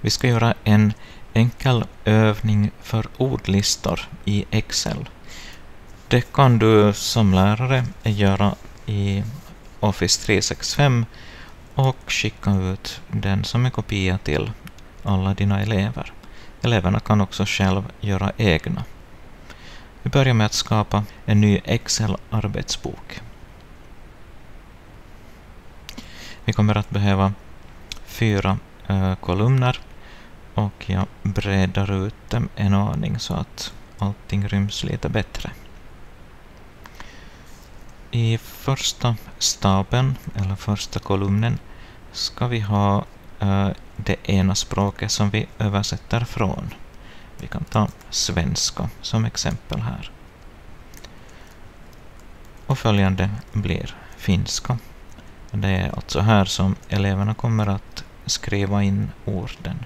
Vi ska göra en enkel övning för ordlistor i Excel. Det kan du som lärare göra i Office 365 och skicka ut den som en kopia till alla dina elever. Eleverna kan också själv göra egna. Vi börjar med att skapa en ny Excel-arbetsbok. Vi kommer att behöva fyra Eh, kolumner och jag breddar ut dem en aning så att allting ryms lite bättre. I första staben, eller första kolumnen, ska vi ha äh, det ena språket som vi översätter från. Vi kan ta svenska som exempel här. Och följande blir finska. Det är alltså här som eleverna kommer att skriva in orden.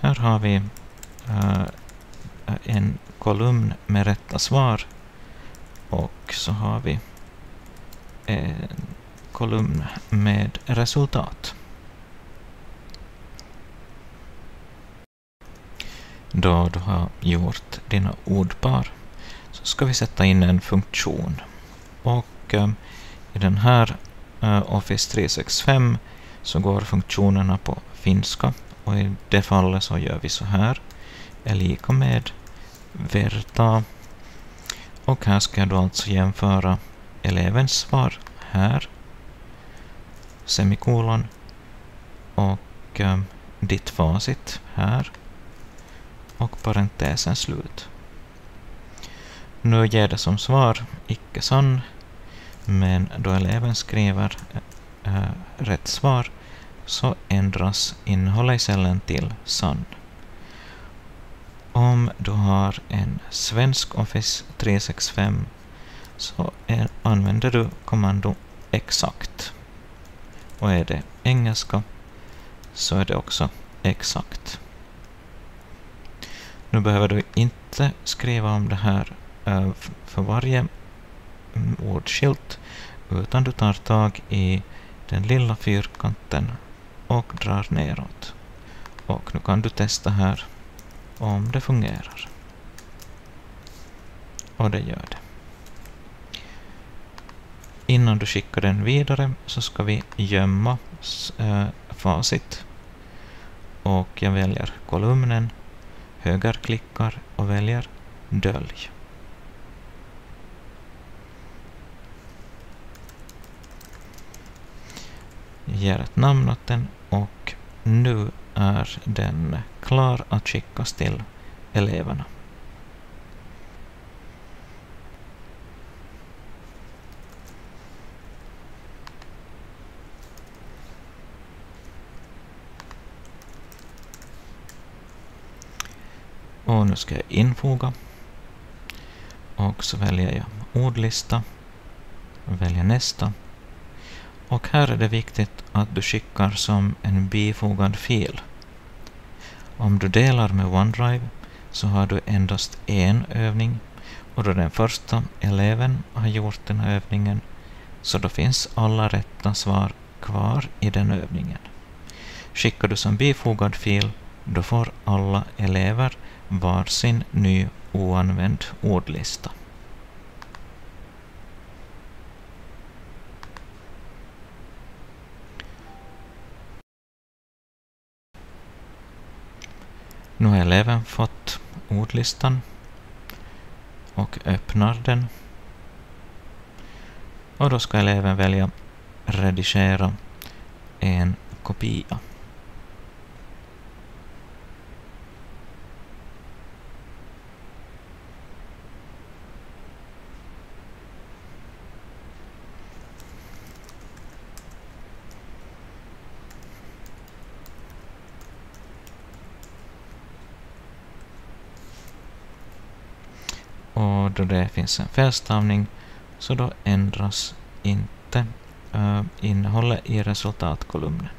Här har vi uh, en kolumn med rätta svar och så har vi en kolumn med resultat. Då du har gjort dina ordpar så ska vi sätta in en funktion. Och uh, i den här uh, Office 365 så går funktionerna på finska. Och i det fallet så gör vi så här. Är lika med verta. Och här ska jag då alltså jämföra elevens svar här. Semikolon. Och eh, ditt facit här. Och parentesen slut. Nu ger det som svar icke sann, men då eleven skriver eh, äh, rätt svar så ändras innehållet i cellen till sann. Om du har en svensk Office 365 så är, använder du kommando exakt. Och är det engelska så är det också exakt. Nu behöver du inte skriva om det här för varje mm, ordskilt utan du tar tag i den lilla fyrkanten och drar neråt. Och nu kan du testa här om det fungerar. Och det gör det. Innan du skickar den vidare så ska vi gömma äh, facit. Och jag väljer kolumnen, högerklickar och väljer dölj. Ger ett namn åt den och nu är den klar att skickas till eleverna. Och nu ska jag infoga. Och så väljer jag ordlista. Väljer nästa. Och här är det viktigt att du skickar som en bifogad fil. Om du delar med OneDrive så har du endast en övning och då den första eleven har gjort den här övningen så då finns alla rätta svar kvar i den övningen. Skickar du som bifogad fil då får alla elever varsin ny oanvänd ordlista. Nu har eleven fått ordlistan och öppnar den. Och då ska eleven välja redigera en kopia. och då det finns en felstavning så då ändras inte eh, innehållet i resultatkolumnen.